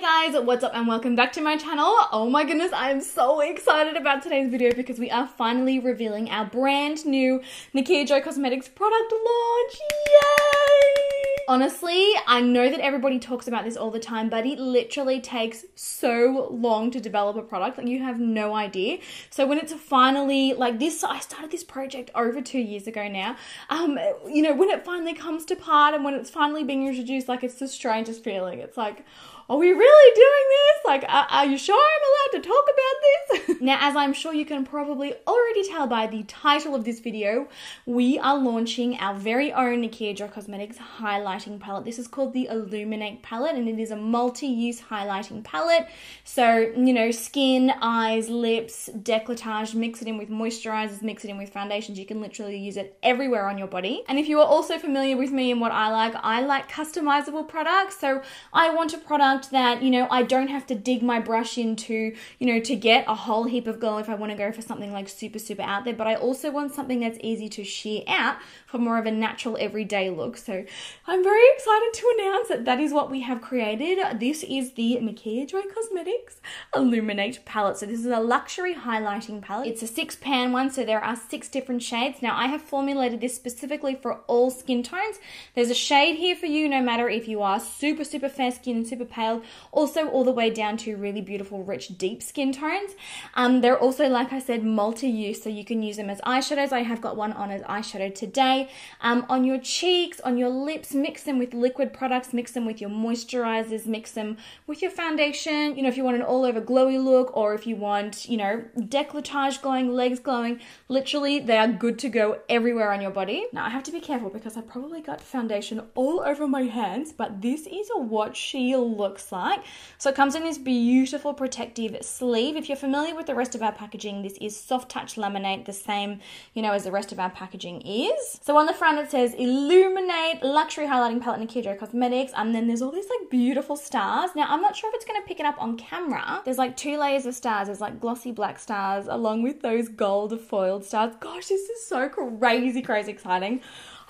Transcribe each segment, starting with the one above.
Hey guys, what's up and welcome back to my channel. Oh my goodness, I'm so excited about today's video because we are finally revealing our brand new Nikkia Joy Cosmetics product launch. Yay! Honestly, I know that everybody talks about this all the time, but it literally takes so long to develop a product. Like you have no idea. So when it's finally like this, I started this project over two years ago now. Um, you know, when it finally comes to part and when it's finally being introduced, like it's the strangest feeling. It's like, are we really doing this? Like, are, are you sure I'm allowed to talk about this? now, as I'm sure you can probably already tell by the title of this video, we are launching our very own Nikkia Joy Cosmetics highlighting palette. This is called the Illuminate palette and it is a multi-use highlighting palette. So, you know, skin, eyes, lips, decolletage, mix it in with moisturizers, mix it in with foundations. You can literally use it everywhere on your body. And if you are also familiar with me and what I like, I like customizable products. So I want a product that, you know, I don't have to dig my brush into, you know, to get a whole heap of glow if I want to go for something like super, super out there. But I also want something that's easy to sheer out for more of a natural everyday look. So I'm very excited to announce that that is what we have created. This is the Nikkia Joy Cosmetics Illuminate palette. So this is a luxury highlighting palette. It's a six pan one, so there are six different shades. Now I have formulated this specifically for all skin tones. There's a shade here for you no matter if you are super, super fair skin super pale also all the way down to really beautiful, rich, deep skin tones. Um, they're also, like I said, multi-use, so you can use them as eyeshadows. I have got one on as eyeshadow today. Um, on your cheeks, on your lips, mix them with liquid products, mix them with your moisturizers, mix them with your foundation. You know, if you want an all-over glowy look, or if you want, you know, decolletage glowing, legs glowing, literally they are good to go everywhere on your body. Now I have to be careful because I probably got foundation all over my hands, but this is what she looks looks like. So it comes in this beautiful protective sleeve. If you're familiar with the rest of our packaging, this is soft touch laminate, the same, you know, as the rest of our packaging is. So on the front it says Illuminate Luxury Highlighting Palette Nikkia Joy Cosmetics, and then there's all these like beautiful stars. Now I'm not sure if it's gonna pick it up on camera. There's like two layers of stars. There's like glossy black stars along with those gold foiled stars. Gosh, this is so crazy, crazy exciting.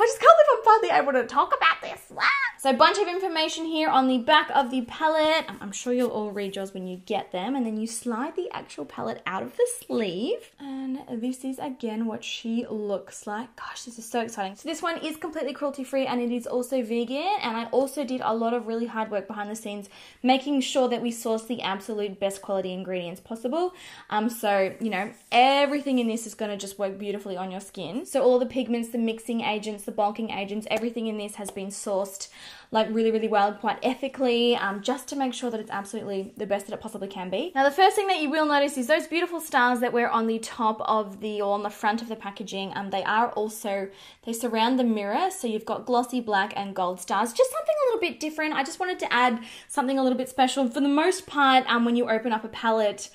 I just can't believe I'm finally able to talk about this. So a bunch of information here on the back of the palette. I'm sure you'll all read yours when you get them. And then you slide the actual palette out of the sleeve. And this is again what she looks like. Gosh, this is so exciting. So this one is completely cruelty free and it is also vegan. And I also did a lot of really hard work behind the scenes, making sure that we source the absolute best quality ingredients possible. Um, so, you know, everything in this is gonna just work beautifully on your skin. So all the pigments, the mixing agents, the bulking agents, everything in this has been sourced like really, really well, quite ethically, um, just to make sure that it's absolutely the best that it possibly can be. Now, the first thing that you will notice is those beautiful stars that we're on the top of the, or on the front of the packaging, um, they are also, they surround the mirror, so you've got glossy black and gold stars, just something a little bit different. I just wanted to add something a little bit special. For the most part, um, when you open up a palette,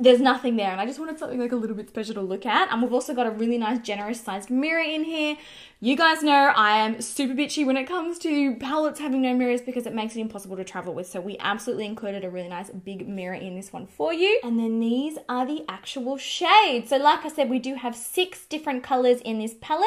there's nothing there and I just wanted something like a little bit special to look at and we've also got a really nice generous sized mirror in here you guys know I am super bitchy when it comes to palettes having no mirrors because it makes it impossible to travel with. So we absolutely included a really nice big mirror in this one for you. And then these are the actual shades. So like I said, we do have six different colors in this palette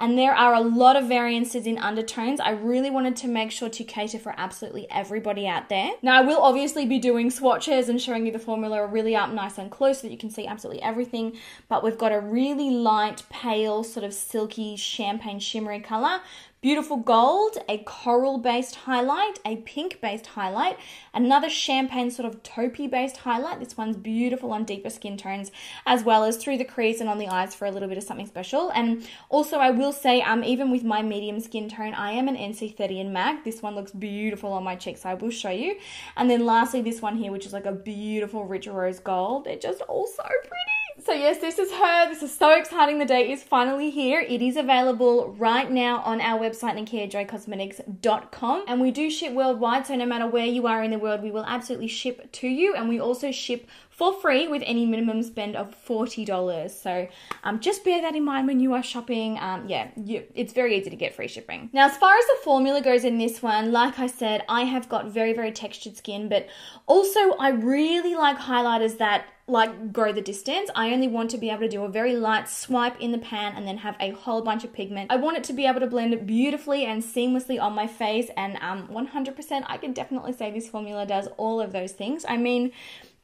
and there are a lot of variances in undertones. I really wanted to make sure to cater for absolutely everybody out there. Now I will obviously be doing swatches and showing you the formula really up nice and close so that you can see absolutely everything. But we've got a really light, pale, sort of silky champagne champagne shimmery color, beautiful gold, a coral based highlight, a pink based highlight, another champagne sort of taupey based highlight. This one's beautiful on deeper skin tones, as well as through the crease and on the eyes for a little bit of something special. And also, I will say, um, even with my medium skin tone, I am an NC30 in MAC. This one looks beautiful on my cheeks, I will show you. And then lastly, this one here, which is like a beautiful rich rose gold. They're just all so pretty. So yes, this is her. This is so exciting. The day is finally here. It is available right now on our website, nikkiajoycosmetics.com. And we do ship worldwide, so no matter where you are in the world, we will absolutely ship to you. And we also ship for free with any minimum spend of $40. So um, just bear that in mind when you are shopping. Um, yeah, you, it's very easy to get free shipping. Now, as far as the formula goes in this one, like I said, I have got very, very textured skin, but also I really like highlighters that like go the distance. I only want to be able to do a very light swipe in the pan and then have a whole bunch of pigment. I want it to be able to blend beautifully and seamlessly on my face and um, 100% I can definitely say this formula does all of those things. I mean,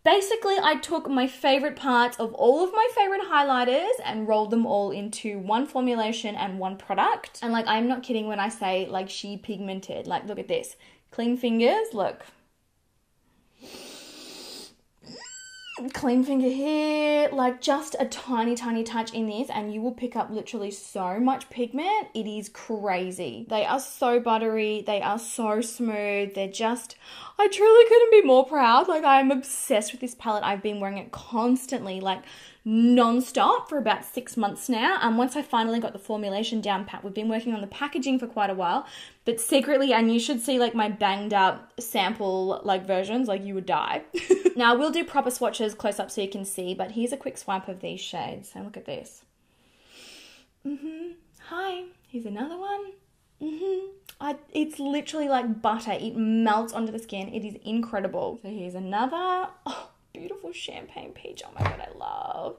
basically I took my favorite parts of all of my favorite highlighters and rolled them all into one formulation and one product. And like I'm not kidding when I say like she pigmented. Like look at this. Clean fingers, look clean finger here, like just a tiny, tiny touch in this, and you will pick up literally so much pigment. It is crazy. They are so buttery, they are so smooth. They're just, I truly couldn't be more proud. Like, I'm obsessed with this palette. I've been wearing it constantly, like, non-stop for about six months now. And um, once I finally got the formulation down pat, we've been working on the packaging for quite a while, but secretly, and you should see like my banged up sample like versions, like you would die. now we'll do proper swatches close up so you can see, but here's a quick swipe of these shades. And look at this. Mm-hmm. Hi. Here's another one. Mm-hmm. I, it's literally like butter. It melts onto the skin. It is incredible. So here's another. Oh, beautiful champagne peach. Oh my god, I love.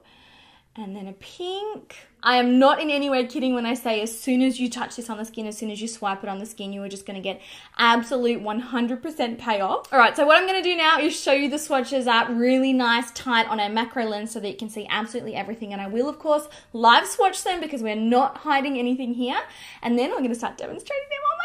And then a pink. I am not in any way kidding when I say as soon as you touch this on the skin, as soon as you swipe it on the skin, you are just going to get absolute 100% payoff. All right, so what I'm going to do now is show you the swatches up really nice, tight on a macro lens so that you can see absolutely everything. And I will, of course, live swatch them because we're not hiding anything here. And then I'm going to start demonstrating them on my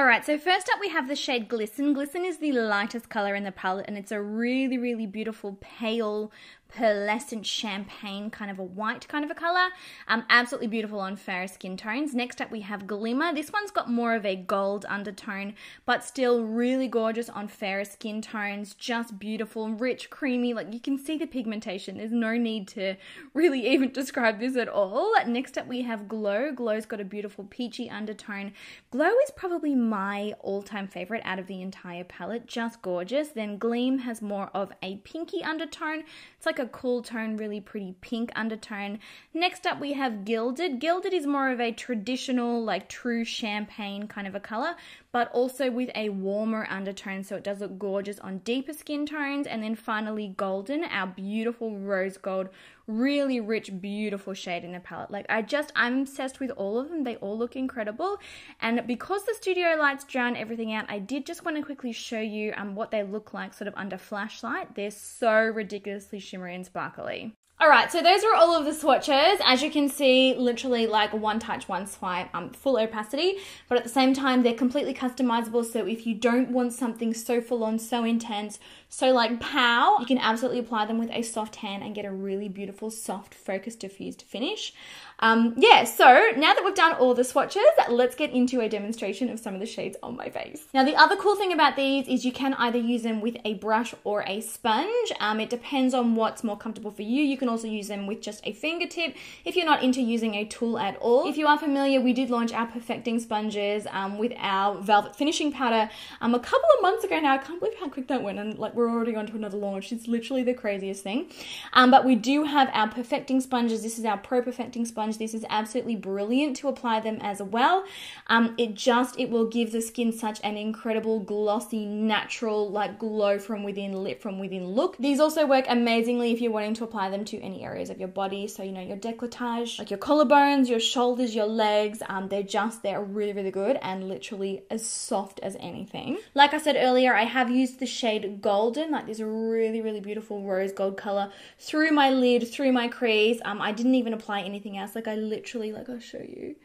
Alright, so first up we have the shade Glisten. Glisten is the lightest colour in the palette and it's a really, really beautiful pale pearlescent champagne kind of a white kind of a color. Um, absolutely beautiful on fairer skin tones. Next up we have glimmer. This one's got more of a gold undertone but still really gorgeous on fairer skin tones. Just beautiful rich creamy. Like you can see the pigmentation. There's no need to really even describe this at all. Next up we have glow. Glow's got a beautiful peachy undertone. Glow is probably my all-time favorite out of the entire palette just gorgeous then gleam has more of a pinky undertone it's like a cool tone, really pretty pink undertone. Next up we have Gilded. Gilded is more of a traditional, like true champagne kind of a color, but also with a warmer undertone, so it does look gorgeous on deeper skin tones. And then finally Golden, our beautiful rose gold, really rich, beautiful shade in the palette. Like I just, I'm obsessed with all of them. They all look incredible. And because the studio lights drown everything out, I did just want to quickly show you um, what they look like sort of under flashlight. They're so ridiculously shimmery and sparkly. Alright, so those are all of the swatches. As you can see, literally like one touch, one swipe, um, full opacity, but at the same time, they're completely customizable. So if you don't want something so full on, so intense, so like pow, you can absolutely apply them with a soft hand and get a really beautiful, soft, focused, diffused finish. Um, yeah, so now that we've done all the swatches, let's get into a demonstration of some of the shades on my face. Now, the other cool thing about these is you can either use them with a brush or a sponge. Um, it depends on what's more comfortable for you. You can also use them with just a fingertip if you're not into using a tool at all. If you are familiar, we did launch our perfecting sponges um, with our velvet finishing powder um, a couple of months ago now. I can't believe how quick that went and like we're already on to another launch. It's literally the craziest thing. Um, but we do have our perfecting sponges. This is our pro perfecting sponge This is absolutely brilliant to apply them as well. Um, it just, it will give the skin such an incredible glossy, natural, like glow from within, lit from within look. These also work amazingly if you're wanting to apply them to any areas of your body. So, you know, your decolletage, like your collarbones, your shoulders, your legs. Um, they're just, they're really, really good and literally as soft as anything. Like I said earlier, I have used the shade Golden, like this really, really beautiful rose gold color through my lid, through my crease. Um, I didn't even apply anything else. I literally, like I'll show you,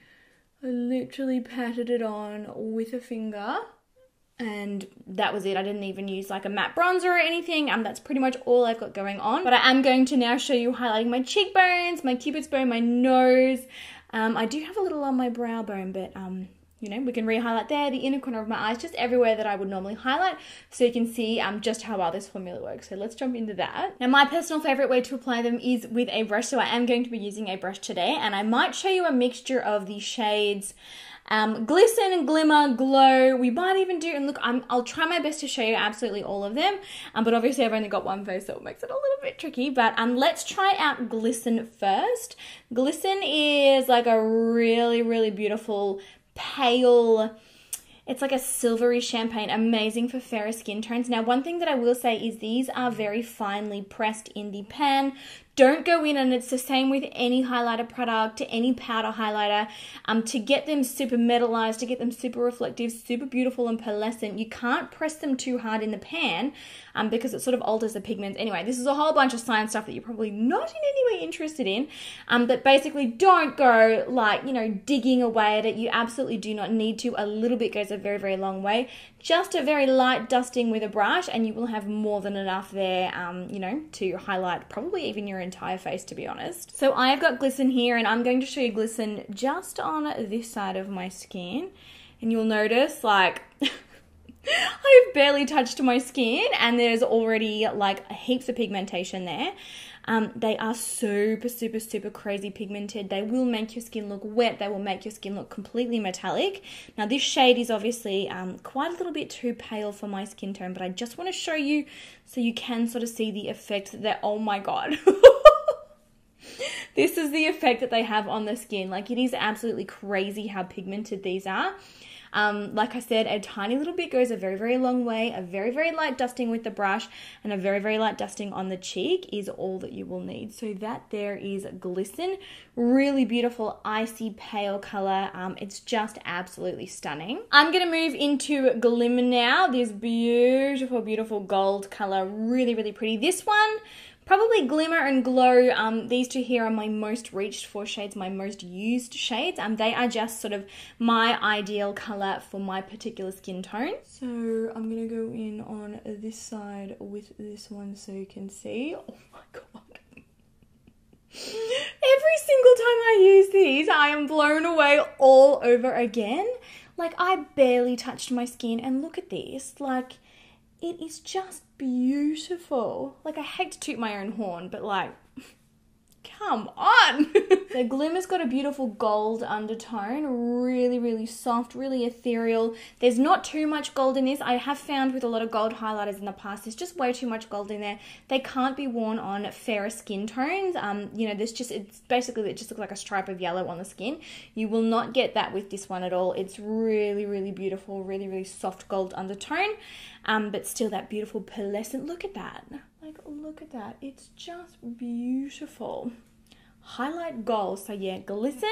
I literally patted it on with a finger and that was it. I didn't even use like a matte bronzer or anything. Um, that's pretty much all I've got going on. But I am going to now show you highlighting my cheekbones, my cupid's bow, my nose. Um, I do have a little on my brow bone, but um, you know, we can re-highlight there, the inner corner of my eyes, just everywhere that I would normally highlight so you can see um, just how well this formula works. So let's jump into that. Now my personal favorite way to apply them is with a brush. So I am going to be using a brush today and I might show you a mixture of the shades um, glisten glimmer, glow. We might even do, and look, i will try my best to show you absolutely all of them. Um, but obviously I've only got one face, so it makes it a little bit tricky. But um, let's try out glisten first. Glisten is like a really, really beautiful pale It's like a silvery champagne, amazing for fairer skin tones. Now, one thing that I will say is these are very finely pressed in the pan. Don't go in, and it's the same with any highlighter product, any powder highlighter. Um, to get them super metallized, to get them super reflective, super beautiful and pearlescent, you can't press them too hard in the pan um, because it sort of alters the pigments. Anyway, this is a whole bunch of science stuff that you're probably not in any way interested in. Um, but basically, don't go like, you know, digging away at it. You absolutely do not need to. A little bit goes a very, very long way. Just a very light dusting with a brush, and you will have more than enough there, um, you know, to highlight probably even your entire face, to be honest. So I've got glisten here, and I'm going to show you glisten just on this side of my skin. And you'll notice, like, I've barely touched my skin, and there's already like heaps of pigmentation there. Um, they are super, super, super crazy pigmented. They will make your skin look wet. They will make your skin look completely metallic. Now, this shade is obviously um, quite a little bit too pale for my skin tone, but I just want to show you so you can sort of see the effect that, oh my god. this is the effect that they have on the skin. Like, it is absolutely crazy how pigmented these are. Um, like I said, a tiny little bit goes a very, very long way. A very, very light dusting with the brush and a very, very light dusting on the cheek is all that you will need. So that there is Glisten. Really beautiful, icy pale color. Um, it's just absolutely stunning. I'm going to move into Glimmer now. This beautiful, beautiful gold color. Really, really pretty. This one Probably Glimmer and Glow, um, these two here are my most reached for shades, my most used shades. Um, they are just sort of my ideal colour for my particular skin tone. So I'm going to go in on this side with this one so you can see. Oh my god. Every single time I use these, I am blown away all over again. Like, I barely touched my skin, and look at this. Like, it is just beautiful. Like, I hate to toot my own horn, but like, come on. the glimmer's got a beautiful gold undertone, really, really soft, really ethereal. There's not too much gold in this. I have found with a lot of gold highlighters in the past, there's just way too much gold in there. They can't be worn on fairer skin tones. Um, you know, there's just, it's basically, it just looks like a stripe of yellow on the skin. You will not get that with this one at all. It's really, really beautiful, really, really soft gold undertone. Um, but still that beautiful pearlescent. Look at that. Like, look at that. It's just beautiful. Highlight gold. So yeah, glisten,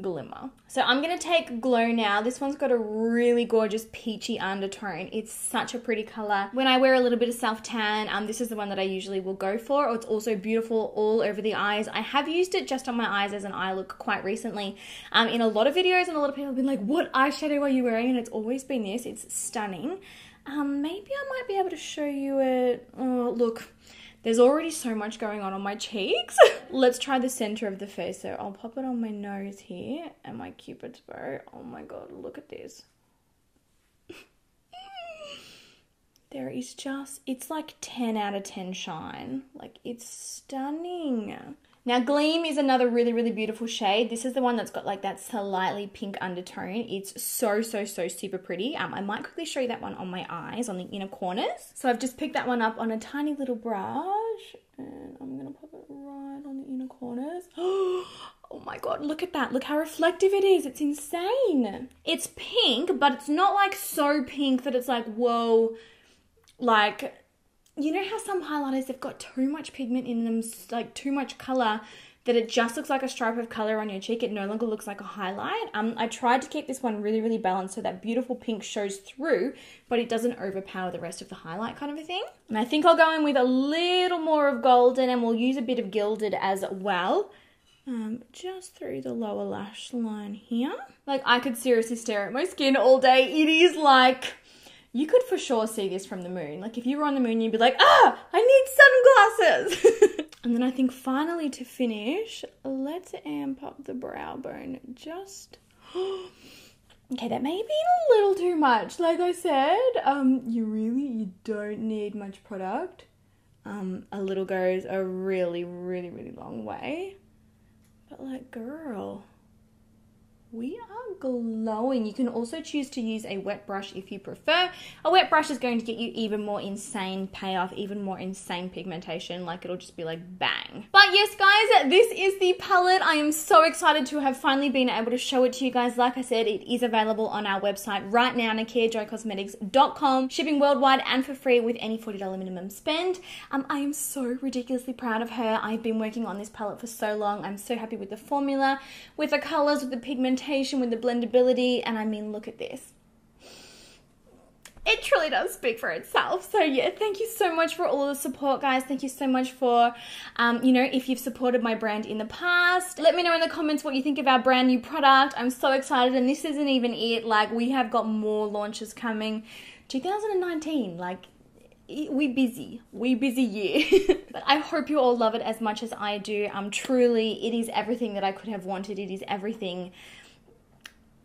glimmer. So I'm going to take Glow now. This one's got a really gorgeous peachy undertone. It's such a pretty color. When I wear a little bit of self-tan, um, this is the one that I usually will go for. It's also beautiful all over the eyes. I have used it just on my eyes as an eye look quite recently um, in a lot of videos and a lot of people have been like, what eyeshadow are you wearing? And it's always been this. It's stunning. Um, maybe I might be able to show you it. Oh, look, there's already so much going on on my cheeks. Let's try the center of the face. So I'll pop it on my nose here and my cupid's bow. Oh my god, look at this. there is just, it's like 10 out of 10 shine. Like, it's stunning. Now, Gleam is another really, really beautiful shade. This is the one that's got like that slightly pink undertone. It's so, so, so super pretty. Um, I might quickly show you that one on my eyes, on the inner corners. So I've just picked that one up on a tiny little brush. And I'm going to pop it right on the inner corners. Oh my god, look at that. Look how reflective it is. It's insane. It's pink, but it's not like so pink that it's like, whoa, like you know how some highlighters they've got too much pigment in them, like too much color, that it just looks like a stripe of color on your cheek. It no longer looks like a highlight. Um, I tried to keep this one really, really balanced so that beautiful pink shows through, but it doesn't overpower the rest of the highlight kind of a thing. And I think I'll go in with a little more of golden and we'll use a bit of gilded as well. Um, just through the lower lash line here. Like I could seriously stare at my skin all day. It is like you could for sure see this from the moon. Like if you were on the moon, you'd be like, ah, I need sunglasses. and then I think finally to finish, let's amp up the brow bone just. okay, that may be a little too much. Like I said, um, you really you don't need much product. Um, a little goes a really, really, really long way. But like, girl, we are glowing. You can also choose to use a wet brush if you prefer. A wet brush is going to get you even more insane payoff, even more insane pigmentation. Like it'll just be like bang. But yes, guys, this is the palette. I am so excited to have finally been able to show it to you guys. Like I said, it is available on our website right now, NikkiaJoyCosmetics.com, shipping worldwide and for free with any $40 minimum spend. Um, I am so ridiculously proud of her. I've been working on this palette for so long. I'm so happy with the formula, with the colors, with the pigmentation, with the blendability, and I mean, look at this it truly does speak for itself. So yeah, thank you so much for all the support, guys. Thank you so much for, um, you know, if you've supported my brand in the past. Let me know in the comments what you think of our brand new product. I'm so excited, and this isn't even it. Like we have got more launches coming. 2019, like we busy we busy year but i hope you all love it as much as i do um truly it is everything that i could have wanted it is everything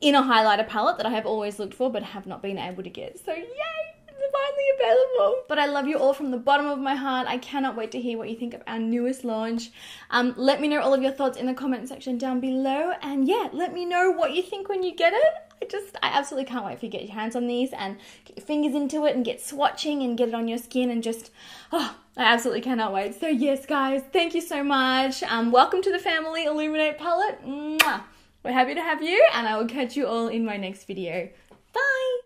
in a highlighter palette that i have always looked for but have not been able to get so yay finally available. But I love you all from the bottom of my heart. I cannot wait to hear what you think of our newest launch. Um, let me know all of your thoughts in the comment section down below. And yeah, let me know what you think when you get it. I just, I absolutely can't wait for you to get your hands on these and get your fingers into it and get swatching and get it on your skin and just, oh, I absolutely cannot wait. So yes, guys, thank you so much. Um, welcome to the family Illuminate palette. Mwah. We're happy to have you and I will catch you all in my next video. Bye!